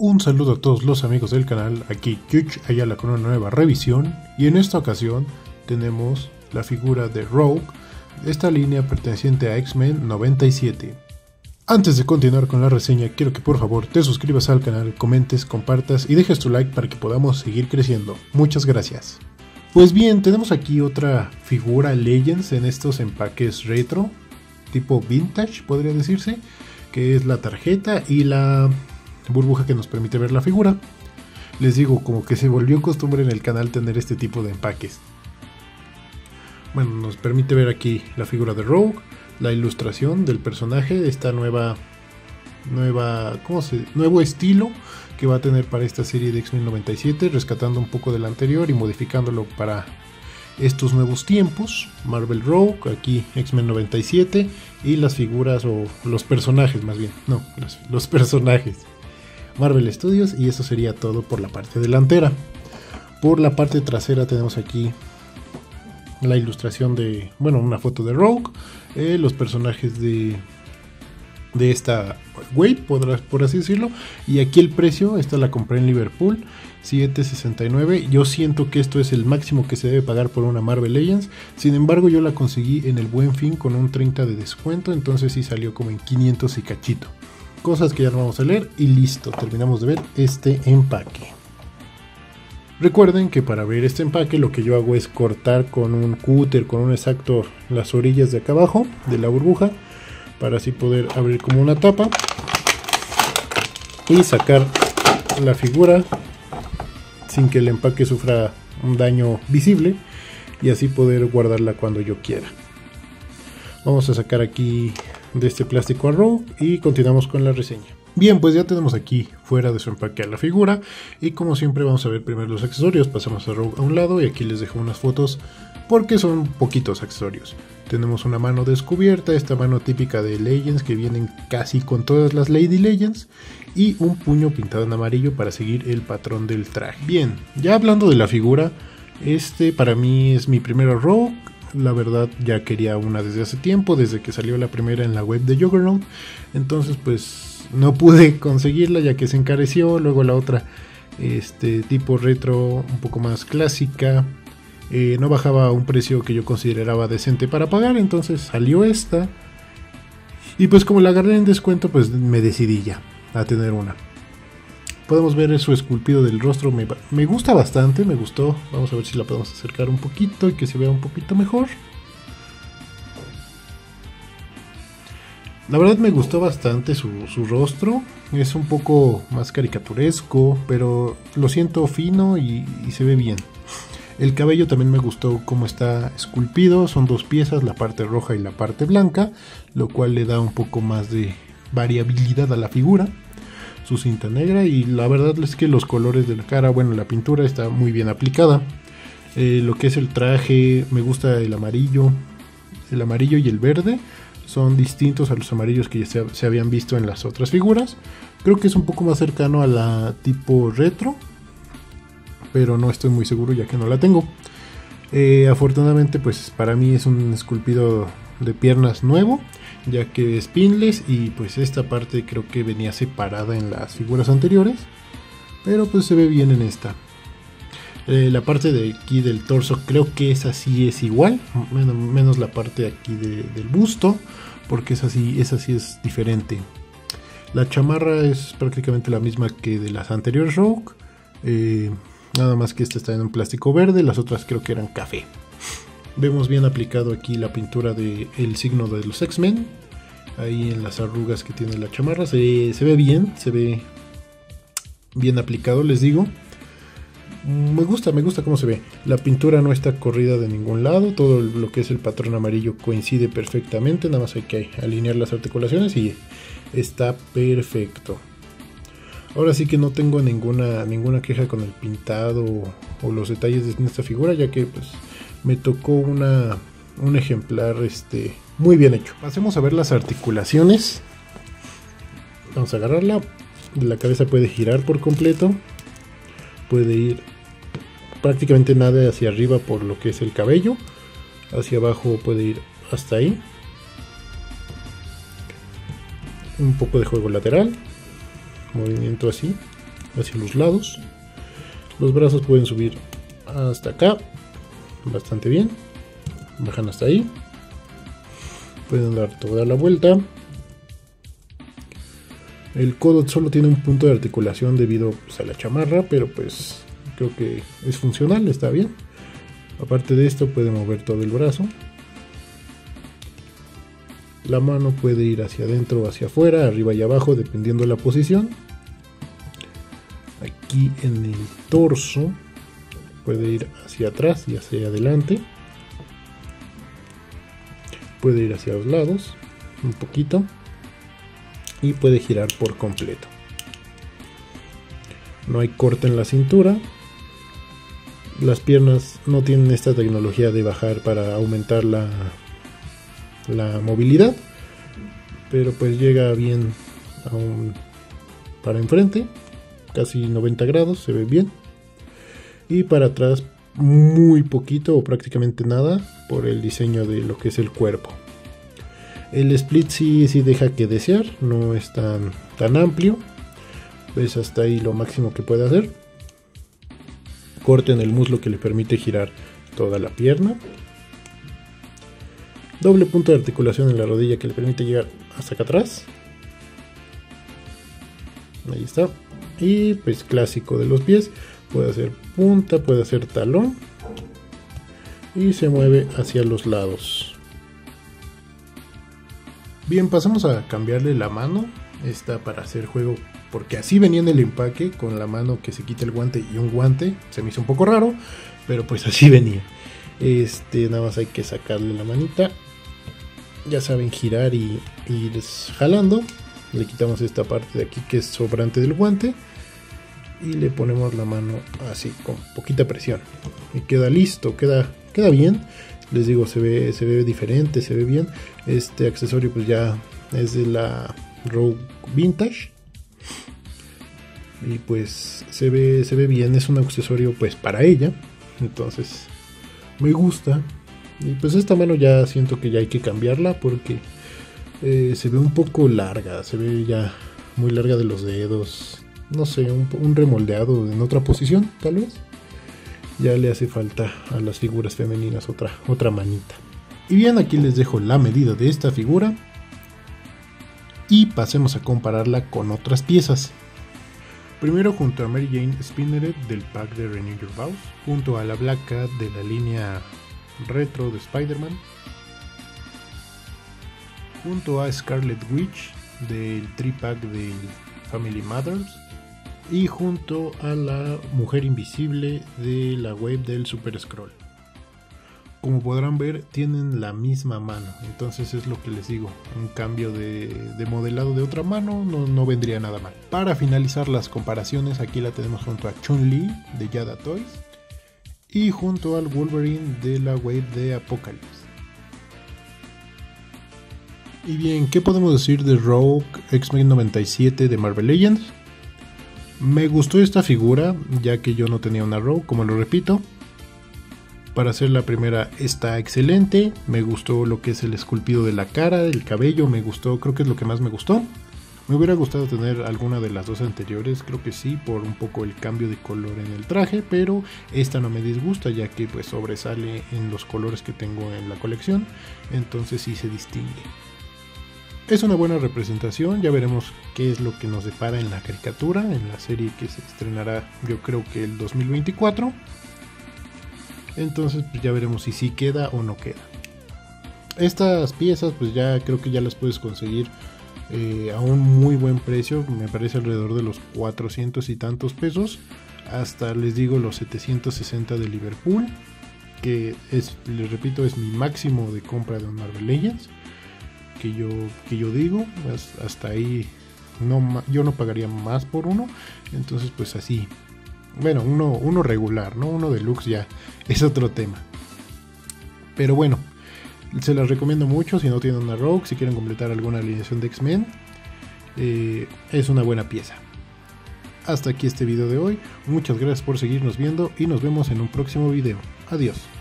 Un saludo a todos los amigos del canal, aquí Yuch Ayala con una nueva revisión y en esta ocasión tenemos la figura de Rogue, esta línea perteneciente a X-Men 97. Antes de continuar con la reseña, quiero que por favor te suscribas al canal, comentes, compartas y dejes tu like para que podamos seguir creciendo. Muchas gracias. Pues bien, tenemos aquí otra figura Legends en estos empaques retro, tipo vintage podría decirse, que es la tarjeta y la burbuja que nos permite ver la figura. Les digo, como que se volvió costumbre en el canal tener este tipo de empaques. Bueno, nos permite ver aquí la figura de Rogue, la ilustración del personaje, esta nueva, nueva, ¿cómo se? Nuevo estilo que va a tener para esta serie de X-Men 97, rescatando un poco del anterior y modificándolo para estos nuevos tiempos. Marvel Rogue, aquí X-Men 97 y las figuras o los personajes más bien, no, los personajes. Marvel Studios y eso sería todo por la parte delantera. Por la parte trasera tenemos aquí la ilustración de, bueno, una foto de Rogue, eh, los personajes de de esta wave, por, por así decirlo. Y aquí el precio, esta la compré en Liverpool, 7.69. Yo siento que esto es el máximo que se debe pagar por una Marvel Legends. Sin embargo, yo la conseguí en el buen fin con un 30 de descuento, entonces sí salió como en 500 y cachito cosas que ya no vamos a leer y listo, terminamos de ver este empaque. Recuerden que para ver este empaque lo que yo hago es cortar con un cúter, con un exacto las orillas de acá abajo de la burbuja para así poder abrir como una tapa y sacar la figura sin que el empaque sufra un daño visible y así poder guardarla cuando yo quiera. Vamos a sacar aquí de este plástico a Rogue y continuamos con la reseña. Bien, pues ya tenemos aquí fuera de su empaque a la figura y como siempre vamos a ver primero los accesorios, pasamos a Rogue a un lado y aquí les dejo unas fotos porque son poquitos accesorios. Tenemos una mano descubierta, esta mano típica de Legends que vienen casi con todas las Lady Legends y un puño pintado en amarillo para seguir el patrón del traje. Bien, ya hablando de la figura, este para mí es mi primero Rogue la verdad ya quería una desde hace tiempo, desde que salió la primera en la web de Juggernaut. Entonces pues no pude conseguirla ya que se encareció. Luego la otra, este tipo retro, un poco más clásica. Eh, no bajaba a un precio que yo consideraba decente para pagar, entonces salió esta. Y pues como la agarré en descuento, pues me decidí ya a tener una. Podemos ver su esculpido del rostro, me, gusta bastante, me gustó. Vamos a ver si la podemos acercar un poquito y que se vea un poquito mejor. La verdad me gustó bastante su, rostro, es un poco más caricaturesco, pero lo siento fino y, y, se ve bien. El cabello también me gustó cómo está esculpido, son dos piezas, la parte roja y la parte blanca, lo cual le da un poco más de variabilidad a la figura su cinta negra y la verdad es que los colores de la cara, bueno, la pintura está muy bien aplicada. Eh, lo que es el traje, me gusta el amarillo, el amarillo y el verde son distintos a los amarillos que ya se, habían visto en las otras figuras. Creo que es un poco más cercano a la tipo retro, pero no estoy muy seguro ya que no la tengo. Eh, afortunadamente, pues para mí es un esculpido de piernas nuevo ya que es pinless y pues esta parte creo que venía separada en las figuras anteriores pero pues se ve bien en esta. Eh, la parte de aquí del torso creo que es así es igual menos, la parte aquí del busto porque es así es así es diferente. La chamarra es prácticamente la misma que de las anteriores Rogue eh, nada más que esta está en un plástico verde las otras creo que eran café Vemos bien aplicado aquí la pintura del el signo de los X-Men. Ahí en las arrugas que tiene la chamarra. Se, ve bien, se ve bien aplicado, les digo. Me gusta, me gusta cómo se ve. La pintura no está corrida de ningún lado. Todo lo que es el patrón amarillo coincide perfectamente. Nada más hay que alinear las articulaciones y está perfecto. Ahora sí que no tengo ninguna, ninguna queja con el pintado o los detalles de esta figura, ya que pues me tocó una, un ejemplar este, muy bien hecho. Pasemos a ver las articulaciones. Vamos a agarrarla. La cabeza puede girar por completo. Puede ir prácticamente nada hacia arriba por lo que es el cabello. Hacia abajo puede ir hasta ahí. Un poco de juego lateral. Movimiento así. hacia los lados. Los brazos pueden subir hasta acá, bastante bien. Bajan hasta ahí. Pueden dar toda la vuelta. El codo solo tiene un punto de articulación debido pues, a la chamarra, pero pues creo que es funcional, está bien. Aparte de esto puede mover todo el brazo. La mano puede ir hacia adentro o hacia afuera, arriba y abajo, dependiendo de la posición. Aquí en el torso puede ir hacia atrás y hacia adelante. Puede ir hacia los lados un poquito y puede girar por completo. No hay corte en la cintura. Las piernas no tienen esta tecnología de bajar para aumentar la la movilidad, pero pues llega bien para enfrente, casi 90 grados, se ve bien, y para atrás muy poquito o prácticamente nada por el diseño de lo que es el cuerpo. El split sí, sí deja que desear, no es tan, tan amplio, ves hasta ahí lo máximo que puede hacer. Corte en el muslo que le permite girar toda la pierna Doble punto de articulación en la rodilla que le permite llegar hasta acá atrás. Ahí está. Y pues clásico de los pies. Puede hacer punta, puede hacer talón. Y se mueve hacia los lados. Bien, pasamos a cambiarle la mano. Esta para hacer juego. Porque así venía en el empaque. Con la mano que se quita el guante y un guante. Se me hizo un poco raro. Pero pues así venía. Este, nada más hay que sacarle la manita ya saben girar y, ir jalando le quitamos esta parte de aquí que es sobrante del guante y le ponemos la mano así con poquita presión. Y queda listo queda queda bien. Les digo se ve se ve diferente se ve bien. Este accesorio pues ya es de la Rogue Vintage. Y pues se ve se ve bien. Es un accesorio pues para ella. Entonces me gusta. Y pues esta mano ya siento que ya hay que cambiarla porque eh, se ve un poco larga, se ve ya muy larga de los dedos. No sé, un, remoldeado en otra posición, tal vez. Ya le hace falta a las figuras femeninas otra, otra manita. Y bien, aquí les dejo la medida de esta figura. Y pasemos a compararla con otras piezas. Primero junto a Mary Jane Spinneret del pack de Renew Your Vows, junto a la Black Cat de la línea retro de Spider-Man, junto a Scarlet Witch del tripack de Family Matters y junto a la Mujer Invisible de la web del Super Scroll. Como podrán ver, tienen la misma mano, entonces es lo que les digo, un cambio de, modelado de otra mano no, no, vendría nada mal. Para finalizar las comparaciones, aquí la tenemos junto a Chun-Li de Yada Toys y junto al Wolverine de la wave de Apocalypse. Y bien, ¿qué podemos decir de Rogue X-Men 97 de Marvel Legends? Me gustó esta figura, ya que yo no tenía una Rogue, como lo repito. Para hacer la primera está excelente, me gustó lo que es el esculpido de la cara, el cabello, me gustó, creo que es lo que más me gustó. Me hubiera gustado tener alguna de las dos anteriores, creo que sí, por un poco el cambio de color en el traje, pero esta no me disgusta ya que pues sobresale en los colores que tengo en la colección, entonces sí se distingue. Es una buena representación, ya veremos qué es lo que nos depara en la caricatura, en la serie que se estrenará yo creo que el 2024. Entonces pues ya veremos si sí queda o no queda. Estas piezas pues ya creo que ya las puedes conseguir eh, a un muy buen precio, me parece alrededor de los 400 y tantos pesos, hasta les digo los 760 de Liverpool, que es, les repito, es mi máximo de compra de Marvel Legends, que yo, que yo digo, hasta ahí no, yo no pagaría más por uno, entonces pues así, bueno, uno, uno regular, ¿no? Uno deluxe ya es otro tema. Pero bueno, se las recomiendo mucho si no tienen una Rogue, si quieren completar alguna alineación de X-Men. Eh, es una buena pieza. Hasta aquí este video de hoy. Muchas gracias por seguirnos viendo y nos vemos en un próximo video. Adiós.